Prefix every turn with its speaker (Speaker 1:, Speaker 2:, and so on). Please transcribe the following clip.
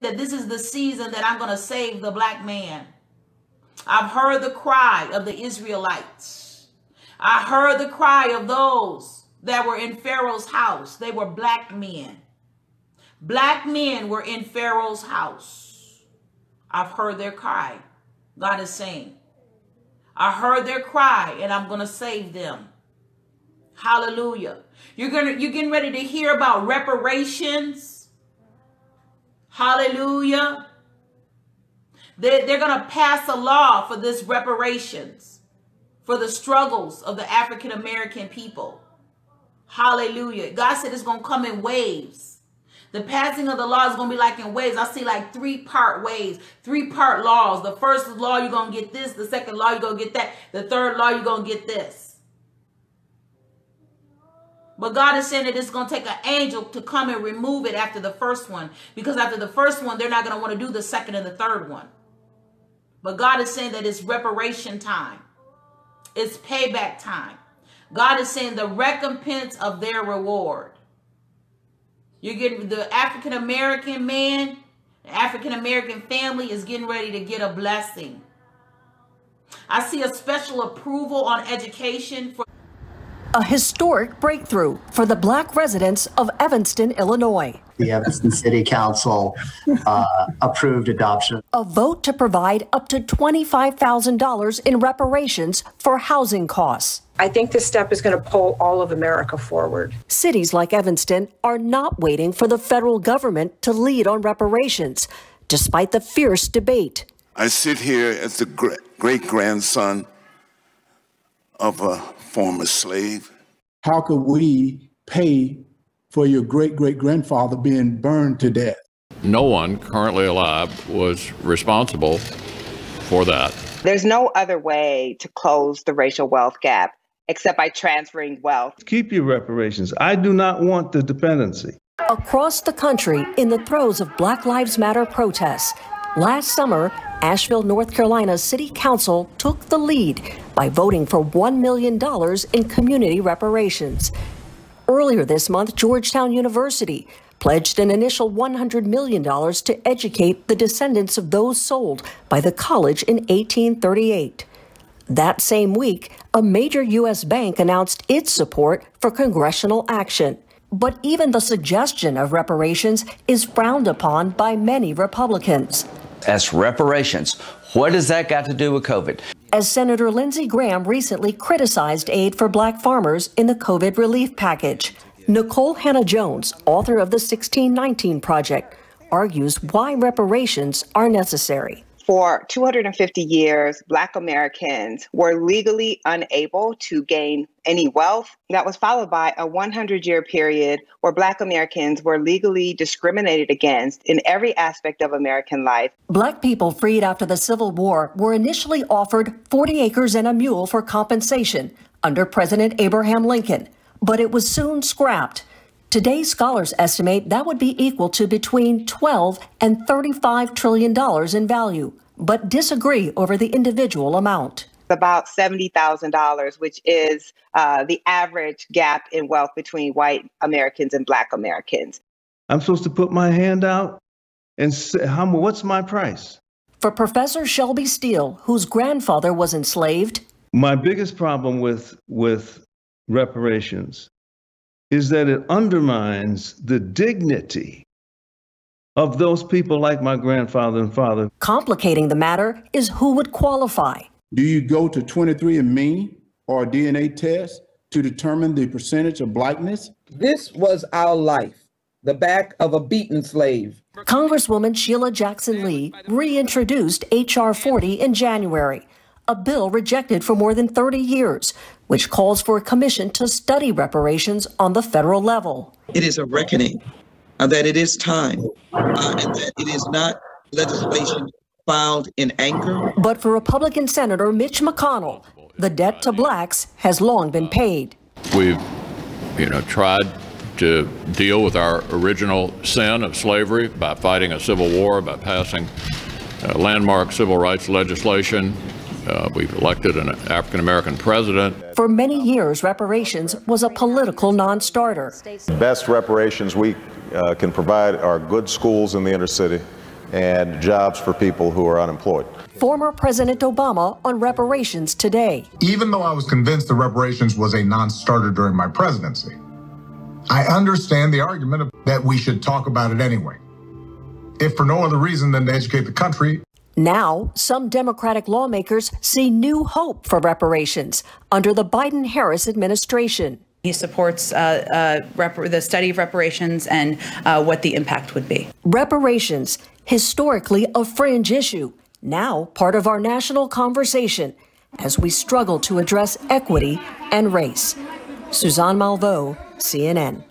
Speaker 1: that this is the season that I'm going to save the black man. I've heard the cry of the Israelites. I heard the cry of those that were in Pharaoh's house. They were black men. Black men were in Pharaoh's house. I've heard their cry. God is saying, I heard their cry and I'm going to save them. Hallelujah. You're going to you're getting ready to hear about reparations. Hallelujah. They're, they're going to pass a law for this reparations for the struggles of the African American people. Hallelujah. God said it's going to come in waves. The passing of the law is going to be like in waves. I see like three part waves, three part laws. The first law, you're going to get this. The second law, you're going to get that. The third law, you're going to get this. But God is saying that it's going to take an angel to come and remove it after the first one. Because after the first one, they're not going to want to do the second and the third one. But God is saying that it's reparation time. It's payback time. God is saying the recompense of their reward. You're getting the African American man, the African American family is getting ready to get a blessing. I see a special approval on education for
Speaker 2: a historic breakthrough for the black residents of Evanston, Illinois.
Speaker 3: The Evanston City Council uh, approved adoption.
Speaker 2: A vote to provide up to $25,000 in reparations for housing costs.
Speaker 4: I think this step is going to pull all of America forward.
Speaker 2: Cities like Evanston are not waiting for the federal government to lead on reparations, despite the fierce debate.
Speaker 5: I sit here as the great grandson of a former slave.
Speaker 6: How could we pay for your great great grandfather being burned to death?
Speaker 7: No one currently alive was responsible for that.
Speaker 8: There's no other way to close the racial wealth gap except by transferring wealth.
Speaker 9: Keep your reparations. I do not want the dependency.
Speaker 2: Across the country, in the throes of Black Lives Matter protests, last summer, Asheville, North Carolina City Council took the lead by voting for $1 million in community reparations. Earlier this month, Georgetown University pledged an initial $100 million to educate the descendants of those sold by the college in 1838. That same week, a major U.S. bank announced its support for congressional action. But even the suggestion of reparations is frowned upon by many Republicans.
Speaker 10: As reparations, what does that got to do with COVID?
Speaker 2: As Senator Lindsey Graham recently criticized aid for black farmers in the COVID relief package. Nicole Hannah-Jones, author of the 1619 Project, argues why reparations are necessary
Speaker 8: for 250 years, Black Americans were legally unable to gain any wealth. That was followed by a 100 year period where Black Americans were legally discriminated against in every aspect of American life.
Speaker 2: Black people freed after the Civil War were initially offered 40 acres and a mule for compensation under President Abraham Lincoln, but it was soon scrapped. Today, scholars estimate that would be equal to between 12 and 35 trillion dollars in value but disagree over the individual amount.
Speaker 8: About $70,000, which is uh, the average gap in wealth between white Americans and black Americans.
Speaker 9: I'm supposed to put my hand out and say, how, what's my price?
Speaker 2: For Professor Shelby Steele, whose grandfather was enslaved,
Speaker 9: my biggest problem with, with reparations is that it undermines the dignity of those people like my grandfather and father.
Speaker 2: Complicating the matter is who would qualify.
Speaker 6: Do you go to 23andMe or a DNA test to determine the percentage of blackness?
Speaker 11: This was our life, the back of a beaten slave.
Speaker 2: Congresswoman Sheila Jackson Lee reintroduced H.R. 40 in January, a bill rejected for more than 30 years, which calls for a commission to study reparations on the federal level.
Speaker 12: It is a reckoning uh, that it is time uh, and that it is not legislation filed in anger.
Speaker 2: But for Republican Senator Mitch McConnell, the debt to blacks has long been paid.
Speaker 7: We've, you know, tried to deal with our original sin of slavery by fighting a civil war, by passing uh, landmark civil rights legislation. Uh, we've elected an African American president.
Speaker 2: For many years, reparations was a political non starter.
Speaker 13: The best reparations we uh, can provide are good schools in the inner city, and jobs for people who are unemployed.
Speaker 2: Former President Obama on reparations today.
Speaker 14: Even though I was convinced the reparations was a non starter during my presidency, I understand the argument that we should talk about it anyway. If for no other reason than to educate the country.
Speaker 2: Now, some Democratic lawmakers see new hope for reparations under the Biden Harris administration.
Speaker 15: He supports uh, uh, the study of reparations and uh, what the impact would be.
Speaker 2: Reparations, historically a fringe issue, now part of our national conversation as we struggle to address equity and race. Suzanne Malveaux, CNN.